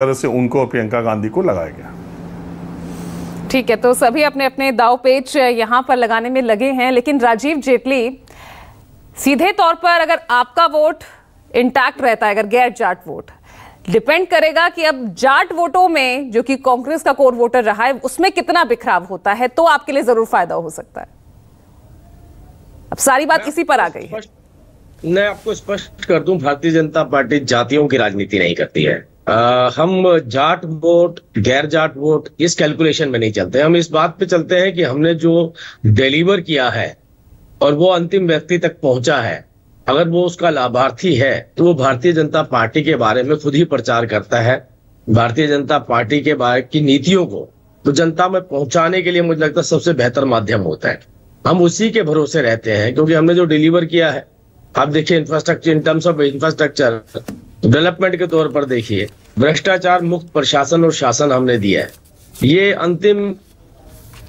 तरह से उनको और प्रियंका गांधी को लगाया गया। ठीक है तो सभी अपने अपने दाव पेच यहाँ पर लगाने में लगे हैं लेकिन राजीव जेटली सीधे तौर पर अगर आपका वोट इंटैक्ट रहता है अगर गैर जाट वोट डिपेंड करेगा कि अब जाट वोटों में जो कि कांग्रेस का कोर वोटर रहा है उसमें कितना बिखराव होता है तो आपके लिए ज़रूर फ़ायदा हो सकता है। अब सारी बात इसी पर आ गई है। मैं आपको स्पष्ट कर दूँ भारतीय जनता पार्टी जातियों की राजनीति नहीं करती है। आ, हम जाट वोट गैर जाट वोट इस कैलकुलेशन में नहीं चलते। हम इस बात पे चलते हैं कि हमने जो डिलीवर किया है और वो अंतिम व्यक्ति तक पहुँचा है अगर वो उसका लाभार्थी है तो वो भारतीय जनता पार्टी के बारे में खुद ही प्रचार करता है। भारतीय जनता पार्टी के बारे की नीतियों को तो जनता में पहुँचाने के लिए मुझे लगता है सबसे बेहतर माध्यम होता है। हम उसी के भरोसे रहते हैं क्योंकि हमने जो डिलीवर किया है। आप देखिए infrastructure in terms of infrastructure development के तौर पर देखिए, भ्रष्टाचार मुक्त प्रशासन और शासन हमने दिया है। ये अंतिम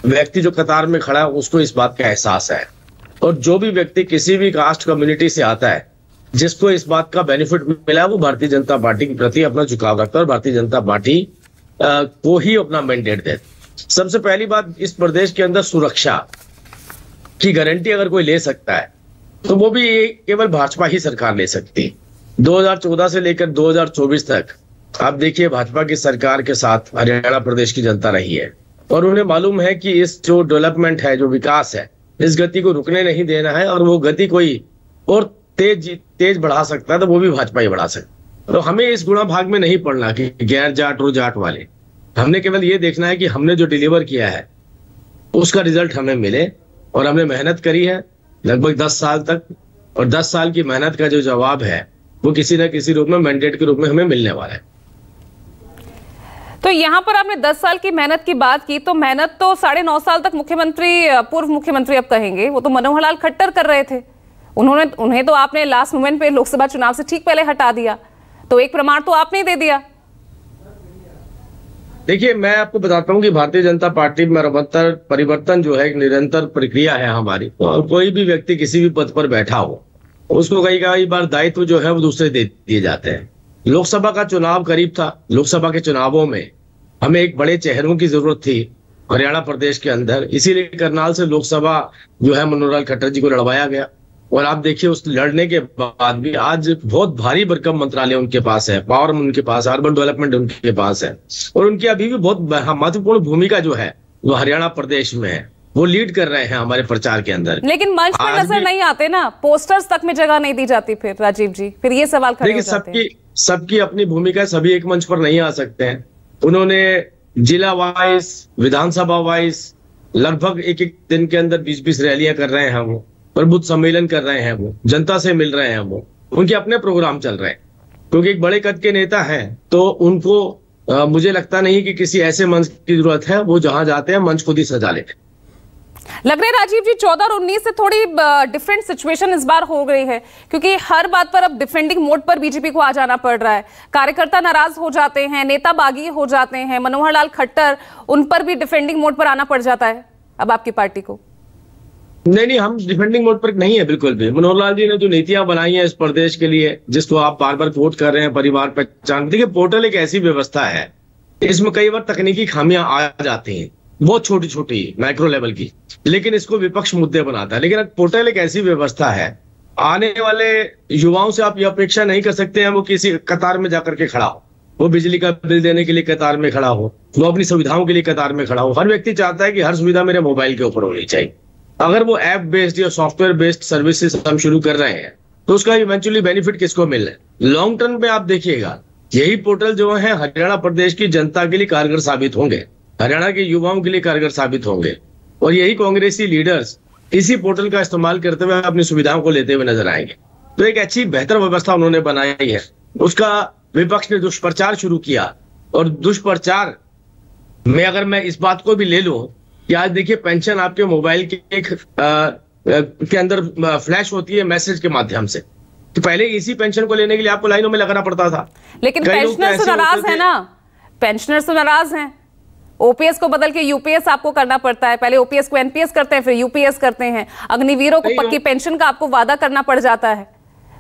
व्यक्ति जो कतार में खड़ा है, उसको इस बात का एहसास है। और जो भी व्यक्ति किसी भी कास्ट कम्युनिटी से आता है, जिसको इस बात का बेनिफिट मिला, वो भारतीय जनता पार्टी के प्रति अपना झुकाव रखता है और भारतीय जनता पार्टी को ही अपना मैंडेट दे सबसे पहली बात, इस प्रदेश के अंदर सुरक्षा की गारंटी अगर कोई ले सकता है तो वो भी केवल भाजपा ही सरकार ले सकती 2014 से लेकर 2024 तक, आप देखिए भाजपा की सरकार के साथ हरियाणा प्रदेश की जनता रही है। और उन्हें मालूम है कि इस जो डेवलपमेंट है, जो विकास है, इस गति को रुकने नहीं देना है और वो गति कोई और तेज तेज बढ़ा सकता है तो वो भी भाजपा ही बढ़ा सकता तो हमें इस गुणा भाग में नहीं पड़ना कि गैर जाट और जाट वाले। हमने केवल ये देखना है कि हमने जो डिलीवर किया है, उसका रिज़ल्ट हमें मिले और हमने मेहनत करी है, लगभग दस साल तक। और दस साल की मेहनत का जो जवाब है वो किसी ना किसी रूप में मैंडेट के रूप में हमें मिलने वाला है। तो यहाँ पर आपने 10 साल की मेहनत की बात की तो मेहनत तो साढ़े नौ साल तक मुख्यमंत्री पूर्व मुख्यमंत्री अब कहेंगे। वो तो मनोहर लाल खट्टर कर रहे थे। उन्होंने उन्हें तो आपने लास्ट मोमेंट पे लोकसभा चुनाव से ठीक पहले हटा दिया। तो एक प्रमाण तो आपने दे दिया। देखिए मैं आपको बताता हूँ कि भारतीय जनता पार्टी में मरम्मतर परिवर्तन जो है एक निरंतर प्रक्रिया है हमारी। और कोई भी व्यक्ति किसी भी पद पर बैठा हो उसको कई कई बार दायित्व जो है वो दूसरे दे दिए जाते हैं। लोकसभा का चुनाव करीब था, लोकसभा के चुनावों में हमें एक बड़े चेहरों की ज़रूरत थी, हरियाणा प्रदेश के अंदर। इसीलिए करनाल से लोकसभा जो है मनोहर खट्टर जी को लड़वाया गया। और आप देखिए, उस लड़ने के बाद भी आज बहुत भारी भरकम मंत्रालय उनके पास है, पावर उनके पास है अर्बन डेवलपमेंट उनके पास है। और उनकी अभी भी बहुत महत्वपूर्ण भूमिका जो है, वो हरियाणा प्रदेश में है। वो लीड कर रहे हैं हमारे प्रचार के अंदर। लेकिन मंच पर नज़र नहीं आते ना। पोस्टर्स तक में जगह नहीं दी जाती फिर राजीव जी। फिर ये सवाल खड़े हो जाते सबकी सबकी अपनी भूमिका सभी एक मंच पर नहीं आ सकते हैं। उन्होंने जिला वाइज विधानसभा वाइज लगभग एक एक दिन के अंदर बीस बीस रैलियाँ कर रहे हैं वो प्रबुद्ध सम्मेलन कर रहे हैं वो जनता से मिल रहे हैं वो। उनके अपने प्रोग्राम चल रहे हैं। क्योंकि एक बड़े कद के नेता हैं तो उनको आ, मुझे लगता नहीं कि किसी ऐसे मंच की ज़रूरत है वो जहाँ जाते हैं मंच खुद ही सजा लेते हैं। लग रहा है राजीव जी, चौदह और उन्नीस से थोड़ी डिफरेंट सिचुएशन इस बार हो गई है, क्योंकि हर बात पर अब डिफेंडिंग मोड पर बीजेपी को आ जाना पड़ रहा है। कार्यकर्ता नाराज़ हो जाते हैं, नेता बागी हो जाते हैं, मनोहर लाल खट्टर, उन पर भी डिफेंडिंग मोड पर आना पड़ जाता है। अब आपकी पार्टी को। नहीं नहीं, हम डिफेंडिंग मोड पर नहीं है, बिल्कुल भी। मनोहर लाल जी ने जो नीतियाँ बनाई हैं इस प्रदेश के लिए जिसको आप बार बार कोट कर रहे हैं, परिवार पहचान, देखिए पोर्टल एक ऐसी व्यवस्था है, इसमें कई बार तकनीकी खामियाँ आ जाती हैं। बहुत छोटी छोटी माइक्रो लेवल की। लेकिन इसको विपक्ष मुद्दे बनाता है। लेकिन पोर्टल एक ऐसी व्यवस्था है, आने वाले युवाओं से आप ये अपेक्षा नहीं कर सकते हैं वो किसी कतार में जाकर के खड़ा हो। वो बिजली का बिल देने के लिए कतार में खड़ा हो, वो अपनी सुविधाओं के लिए कतार में खड़ा हो। हर व्यक्ति चाहता है कि हर सुविधा मेरे मोबाइल के ऊपर होनी चाहिए। अगर वो ऐप बेस्ड या सॉफ्टवेयर बेस्ड सर्विसेज़ हम शुरू कर रहे हैं तो उसका इवेंचुअली बेनिफिट किसको मिल रहा है? लॉन्ग टर्म में आप देखिएगा, यही पोर्टल जो है, हरियाणा प्रदेश की जनता के लिए कारगर साबित होंगे। हरियाणा के युवाओं के लिए कारगर साबित होंगे। और यही कांग्रेसी लीडर्स इसी पोर्टल का इस्तेमाल करते हुए अपनी सुविधाओं को लेते हुए नज़र आएँगे। तो एक अच्छी बेहतर व्यवस्था उन्होंने बनाई है। उसका विपक्ष ने दुष्प्रचार शुरू किया। और दुष्प्रचार में अगर मैं इस बात को भी ले लूँ कि आज देखिए पेंशन आपके मोबाइल के एक आ, के अंदर फ्लैश होती है मैसेज के माध्यम से। तो पहले इसी पेंशन को लेने के लिए आपको लाइनों में लगाना पड़ता था। लेकिन पेंशनर तो नाराज़ है ना। पेंशनर तो नाराज़ हैं। ओपीएस को बदल के यूपीएस आपको करना पड़ता है। पहले ओपीएस को एनपीएस करते हैं फिर यूपीएस करते हैं। अग्निवीरों को पक्की पेंशन का आपको वादा करना पड़ जाता है।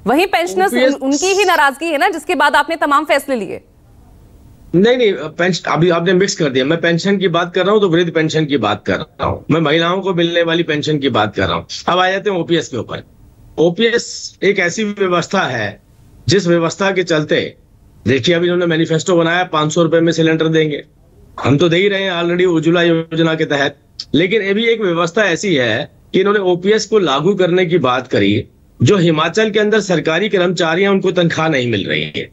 वही पेंशनर्स उनकी ही नाराज़गी है ना जिसके बाद आपने तमाम फैसले लिए। नहीं नहीं पेंशन अभी आपने मिक्स कर दिया। मैं पेंशन की बात कर रहा हूँ तो वृद्ध पेंशन की बात कर रहा हूँ। मैं महिलाओं को मिलने वाली पेंशन की बात कर रहा हूँ। अब आ जाते हैं ओपीएस के ऊपर। ओपीएस एक ऐसी व्यवस्था है जिस व्यवस्था के चलते देखिए अभी इन्होंने मैनिफेस्टो बनाया पाँच सौ रुपए में सिलेंडर देंगे। हम तो दे ही रहे हैं ऑलरेडी उज्ज्वला योजना के तहत। लेकिन ये भी एक व्यवस्था ऐसी है कि इन्होंने ओपीएस को लागू करने की बात करी, जो हिमाचल के अंदर सरकारी कर्मचारी हैं उनको तनख्वाह नहीं मिल रही है।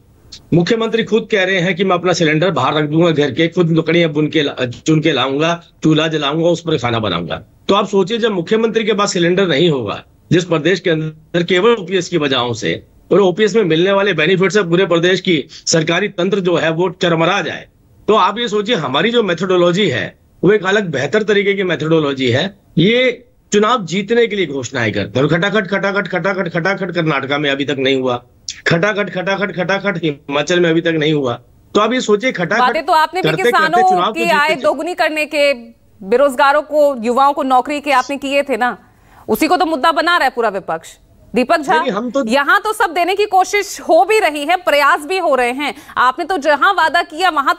मुख्यमंत्री खुद कह रहे हैं कि मैं अपना सिलेंडर बाहर रख दूँगा घर के, खुद लकड़ियाँ बुन के चुन के लाऊँगा, चूल्हा जलाऊँगा, उस पर खाना बनाऊँगा। तो आप सोचिए, जब मुख्यमंत्री के पास सिलेंडर नहीं होगा, जिस प्रदेश के अंदर केवल ओपीएस की वजहों से, और ओपीएस में मिलने वाले बेनिफिट से पूरे प्रदेश की, सरकारी तंत्र जो है वो चरमरा जाए। तो आप ये सोचिए हमारी जो मेथोडोलॉजी है वो एक अलग बेहतर तरीके की मेथोडोलॉजी है। ये चुनाव जीतने के लिए घोषणाएँ करते हैं। और खटाखट खटाखट खटाखट खटाखट कर्नाटका में अभी तक नहीं हुआ। खटाखट खटाखट खटाखट हिमाचल में अभी तक नहीं हुआ। तो आप ये सोचिए खटाखट तो आपने भी किसानों चुनाव की आय दोगुनी करने के बेरोजगारों को युवाओं को नौकरी के आपने किए थे ना? उसी को तो मुद्दा बना रहा है पूरा विपक्ष। दीपक झा हम तो- यहाँ तो सब देने की कोशिश हो भी रही है प्रयास भी हो रहे हैं। आपने तो जहाँ वादा किया वहाँ